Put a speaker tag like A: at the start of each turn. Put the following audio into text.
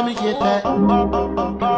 A: Let me get that.